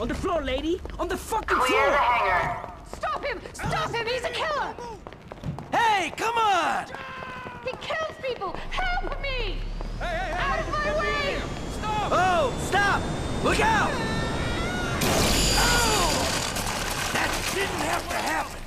On the floor, lady! On the fucking Clear floor! the hangar. Stop him! Stop him! He's a killer! Hey, come on! He kills people! Help me! Hey, hey, hey! Out of my way! Stop! Oh, stop! Look out! Oh! That didn't have to happen!